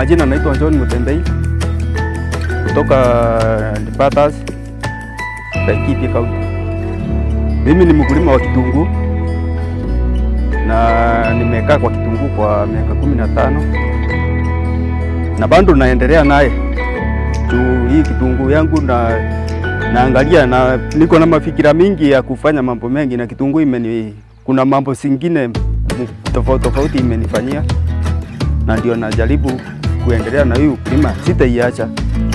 majina naitwa John Mutembei kutoka Ndipatas, Laikipia County. Mimi ni mkulima wa kitunguu na nimekaa kwa kitunguu kwa miaka kumi na tano na bado naendelea naye juu hii kitunguu yangu na naangalia na niko na mafikira mingi ya kufanya mambo mengi, na kitunguu imeni, kuna mambo singine tofauti tofauti imenifanyia, na ndio najaribu kuendelea na hii ukulima, sitaiacha.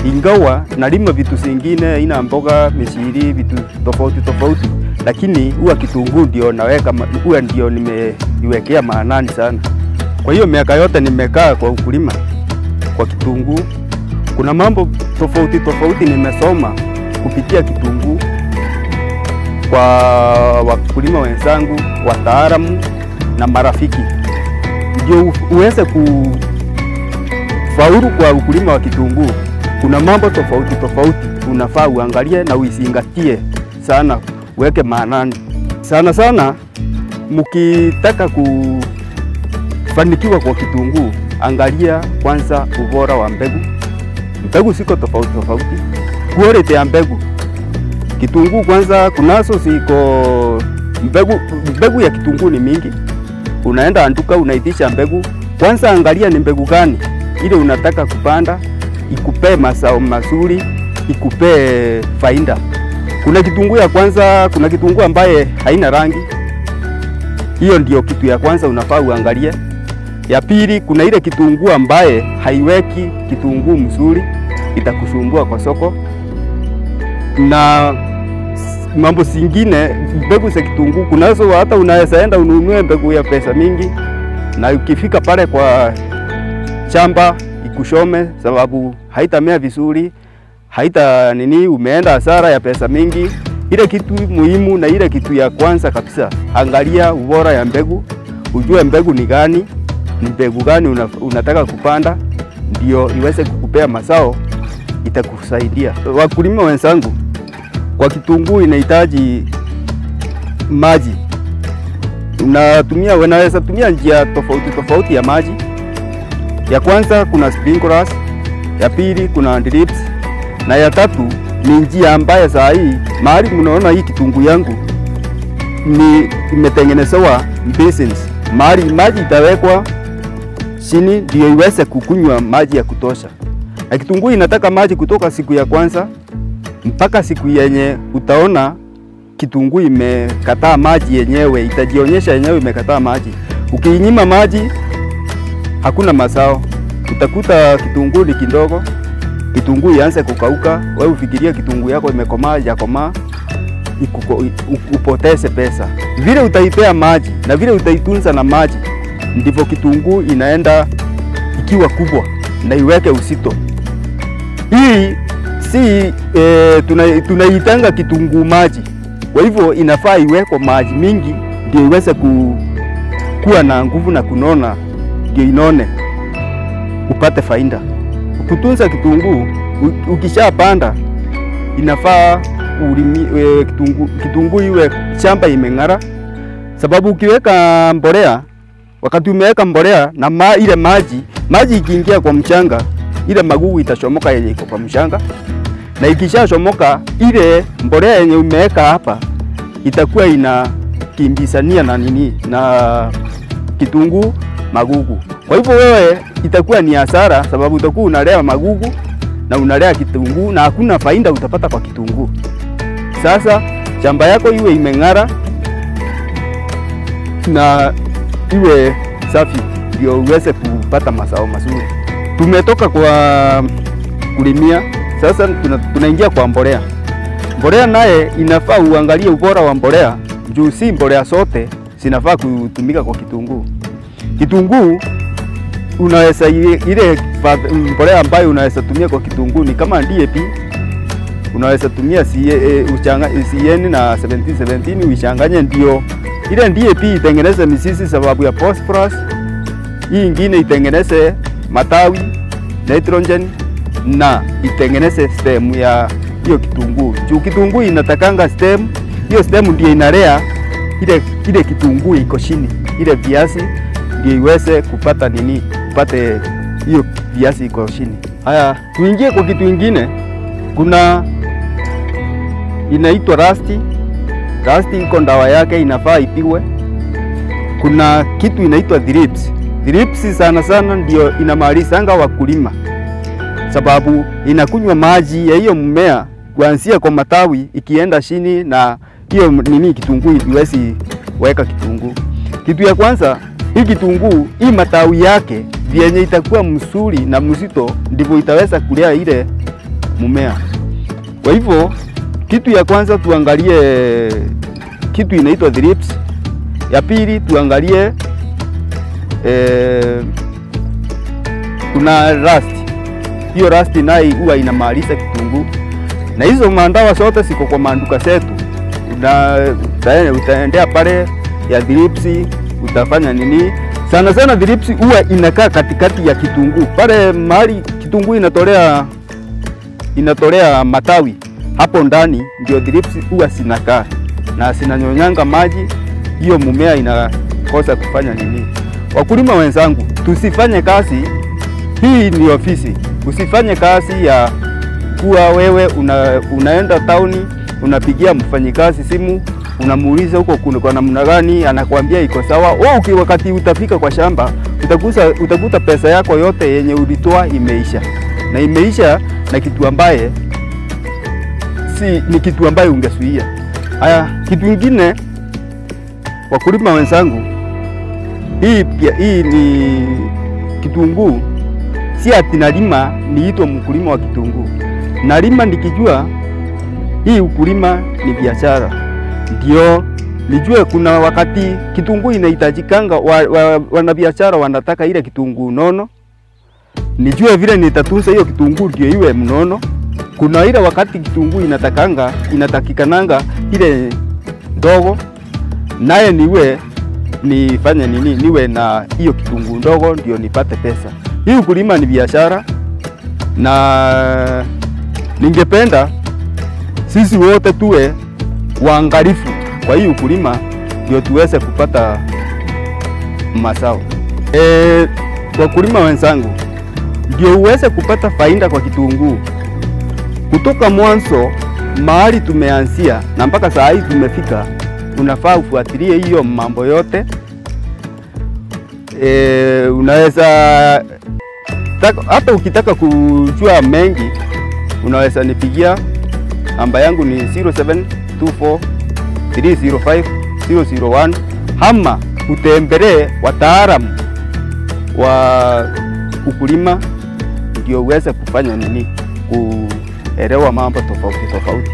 Ingawa nalima vitu zingine ina mboga, mishiri, vitu tofauti tofauti, lakini huwa kitunguu ndio naweka, huwa ndio nimeiwekea maanani sana. Kwa hiyo miaka yote nimekaa kwa ukulima kwa kitunguu, kuna mambo tofauti tofauti nimesoma kupitia kitunguu kwa wakulima wenzangu, wataalamu na marafiki, ndio uweze kufaulu kwa ukulima wa kitunguu. Kuna mambo tofauti tofauti unafaa uangalie na uizingatie sana, uweke maanani sana sana. Mkitaka kufanikiwa kwa kitunguu, angalia kwanza ubora wa mbegu. Mbegu siko tofauti tofauti, quality ya mbegu. Kitunguu kwanza, kunazo siko mbegu, mbegu ya kitunguu ni mingi. Unaenda anduka, unaitisha mbegu kwanza, angalia ni mbegu gani ile unataka kupanda ikupee mazao mazuri, ikupee faida. Kuna kitunguu ya kwanza, kuna kitunguu ambaye haina rangi, hiyo ndio kitu ya kwanza unafaa uangalie. Ya pili, kuna ile kitunguu ambaye haiweki kitunguu mzuri, itakusumbua kwa soko. Na mambo singine, mbegu za kitunguu kunazo, hata unaweza enda ununue mbegu ya pesa mingi, na ukifika pale kwa shamba ikushome, sababu haitamea vizuri, haita nini, umeenda hasara ya pesa mingi. Ile kitu muhimu na ile kitu ya kwanza kabisa, angalia ubora ya mbegu, ujue mbegu ni gani, ni mbegu gani una, unataka kupanda, ndio iweze kukupea mazao, itakusaidia. Wakulima wenzangu, kwa kitunguu inahitaji maji, unatumia unaweza tumia njia tofauti tofauti ya maji. Ya kwanza kuna sprinklers, ya pili kuna drips, na ya tatu ni njia ambayo saa hii mahali mnaona hii kitungu yangu ni imetengenezewa basins, mahali maji itawekwa chini ndio iweze kukunywa maji ya kutosha. Na kitunguu inataka maji kutoka siku ya kwanza mpaka siku yenye utaona kitunguu imekataa maji yenyewe, itajionyesha yenyewe imekataa maji. Ukiinyima maji hakuna mazao, utakuta kitunguu ni kidogo, kitunguu ianze kukauka, wewe ufikirie kitunguu yako imekomaa jakomaa, upoteze pesa. Vile utaipea maji na vile utaitunza na maji, ndivyo kitunguu inaenda ikiwa kubwa na iweke usito. Hii si e, tunaitanga tuna kitunguu maji, kwa hivyo inafaa iwekwe maji mingi ndio iweze ku, kuwa na nguvu na kunona ndio inone. Upate faida. Kutunza kitunguu, ukishapanda inafaa ulimi e, kitunguu kitunguu iwe shamba imeng'ara, sababu ukiweka mbolea, wakati umeweka mbolea na ma, ile maji maji ikiingia kwa mchanga, ile magugu itashomoka yenye iko kwa mchanga, na ikishachomoka ile mbolea yenye umeweka hapa itakuwa inakimbisania na nini na kitunguu magugu. Kwa hivyo wewe itakuwa ni hasara, sababu utakuwa unalea magugu na unalea kitunguu na hakuna faida utapata kwa kitunguu. Sasa shamba yako iwe imeng'ara na iwe safi, ndio uweze kupata mazao mazuri. Tumetoka kwa kulimia, sasa tunaingia kwa mbolea. Mbolea naye inafaa uangalie ubora wa mbolea, juu si mbolea zote zinafaa kutumika kwa kitunguu. Kitunguu unaweza ile mbolea ambayo unaweza tumia kwa kitunguu ni kama DAP, unaweza tumia CN na 1717 uichanganye, ndio. Ile DAP itengeneze mizizi sababu ya phosphorus, hii ingine itengeneze matawi nitrogen, na itengeneze stem ya hiyo kitunguu. Juu kitunguu inatakanga stem, hiyo stem ndio inalea ile ile kitunguu iko chini, ile viazi ndio iweze kupata nini, upate hiyo viazi iko chini. Haya, tuingie kwa kitu ingine. Kuna inaitwa rasti. Rasti iko ndawa yake, inafaa ipigwe. Kuna kitu inaitwa thrips. Thrips sana sana ndio inamalizanga wakulima, sababu inakunywa maji ya hiyo mmea kuanzia kwa matawi ikienda chini, na hiyo nini kitunguu iwezi weka kitunguu. Kitu ya kwanza hii kitunguu, hii matawi yake vyenye itakuwa msuri na mzito, ndivyo itaweza kulea ile mumea. Kwa hivyo kitu ya kwanza tuangalie kitu inaitwa thrips. Ya pili tuangalie eh, kuna rust. Hiyo rust nayo huwa inamaliza kitunguu, na hizo mandawa zote ziko kwa manduka zetu. na utaendea pale ya thrips utafanya nini? Sana sana vilipsi huwa inakaa katikati ya kitunguu pale mahali kitunguu inatolea inatolea matawi hapo ndani, ndio vilipsi huwa sinakaa na sinanyonyanga maji, hiyo mumea inakosa kufanya nini. Wakulima wenzangu, tusifanye kazi hii, ni ofisi. Usifanye kazi ya kuwa wewe una, unaenda tauni unapigia mfanyikazi simu unamuuliza huko kuna kwa namna gani, anakuambia iko sawa. Wewe wakati utafika kwa shamba utakusa, utakuta pesa yako yote yenye ulitoa imeisha, na imeisha na kitu ambaye si ni kitu ambaye ungesuia. Haya, kitu kingine, wakulima wenzangu, hii hii ni kitunguu, si ati nalima niitwa mkulima wa kitunguu. Nalima nikijua hii ukulima ni biashara ndio nijue kuna wakati kitunguu inahitajikanga wa, wa, wanabiashara wanataka ile kitunguu nono, nijue vile nitatunza hiyo kitunguu ndio iwe mnono. Kuna ile wakati kitunguu inatakanga inatakikananga ile ndogo, naye niwe nifanye nini, niwe na hiyo kitunguu ndogo ndio nipate pesa. Hii ukulima ni biashara, na ningependa sisi wote tuwe waangalifu kwa hii ukulima ndio tuweze kupata mazao. E, wakulima wenzangu, ndio uweze kupata faida kwa kitunguu kutoka mwanzo mahali tumeanzia na mpaka saa hii tumefika, unafaa ufuatilie hiyo mambo yote. E, unaweza hata ukitaka kujua mengi unaweza nipigia namba yangu ni 0724 305 001 hama utembelee wataalamu wa ukulima ndio uweze kufanya nini, kuelewa mambo tofauti tofauti.